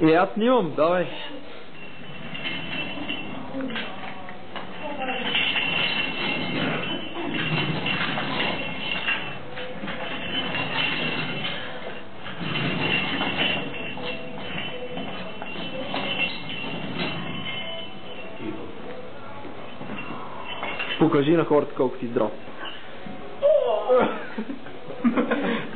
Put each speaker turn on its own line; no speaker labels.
И аз снимам, давай. Покажи на хората колко си здрав.